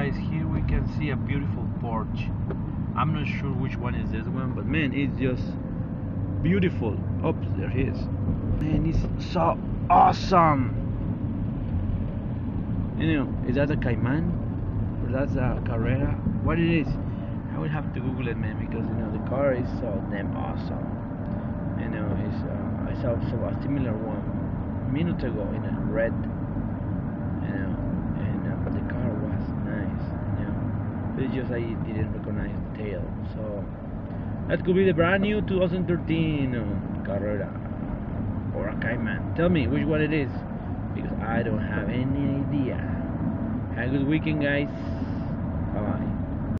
guys here we can see a beautiful Porsche. I'm not sure which one is this one but man it's just beautiful. Oops there he is. Man it's so awesome. You know is that a Cayman or that's a Carrera? What it is? I would have to google it man because you know the car is so damn awesome. You know it's uh, I saw so a similar one. Minutes ago in a red you know and uh, the car was nice you know but it's just I didn't recognize the tail. So that could be the brand new 2013 um, Carrera. Or a Cayman tell me which one it is because I don't have any idea. Have a good weekend guys